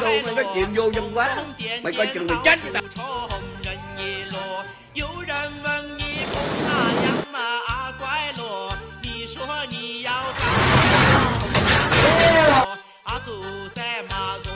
đâu mấy cái chuyện vô dân quá. Mày coi chừng mày chết tao. Yeah.